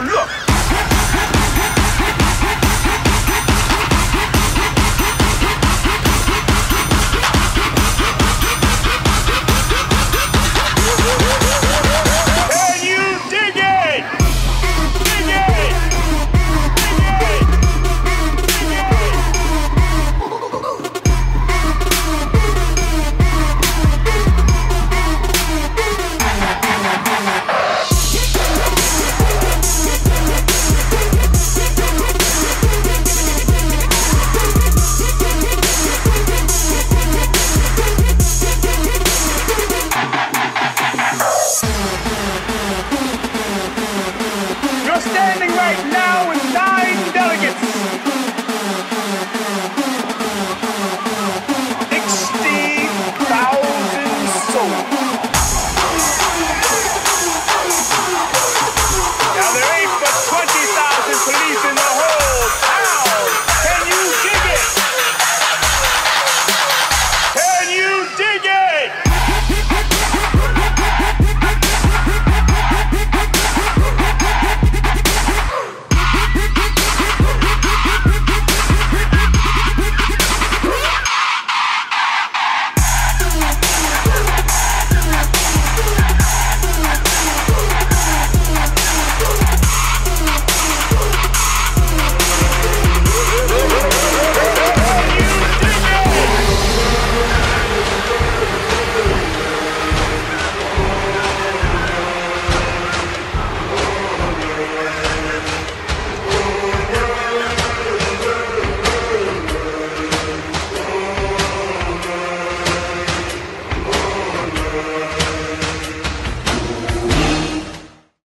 look, now